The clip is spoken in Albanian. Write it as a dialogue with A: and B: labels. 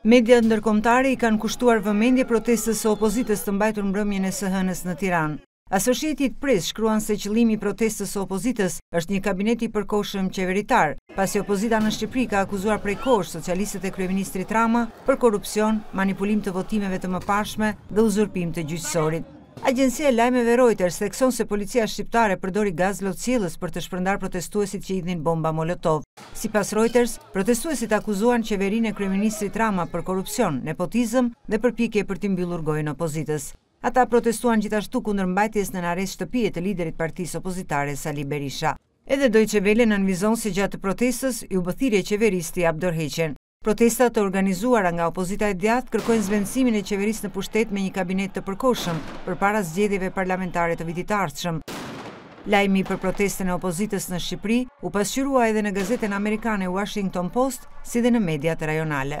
A: Mediat ndërkombëtare i kanë kushtuar vëmendje protestës së opozitës të mbajtur mbrëmjen e së hënës në Tiranë. Associated Press shkruan se qëllimi i protestës së opozitës është një kabinet i përkohshëm qeveritar, pasi opozita në Shqipëri ka akuzuar prej kohësh socialistët e kryeministrit Rama për korrupsion, manipulim të votimeve të mëparshme dhe uzurpim të gjyqësorit. Agjencia e lajmeve Reuters thekson se policia shqiptare përdori gaz lotsjellës për të shpërndarë protestuesit që hidhnin bomba molotov. Sipas Reuters, protestuesit akuzuan qeverinë e kryeministrit Rama për korrupsion, nepotizëm dhe përpjekje për t'i mbyllur gojën opozitës. Ata protestuan gjithashtu kundër mbajtjes nën arrest shtëpie të liderit partisë opozitare Sali Berisha. Edhe Deutsche Welle nënvizon se gjatë protestës, iu bë thirrje qeverisë të japë dorëheqjen. Protestat e organizuara nga opozita e djathtë kërkojnë zvendësimin e qeverisë në pushtet me një kabinet të përkohshëm, përpara zgjedhjeve parlamentare të vitit të ardhshëm. Lajmi për protestën e opozitës në Shqipëri u pasqyrua edhe në gazetën amerikane Washington Post, si dhe në mediat rajonale.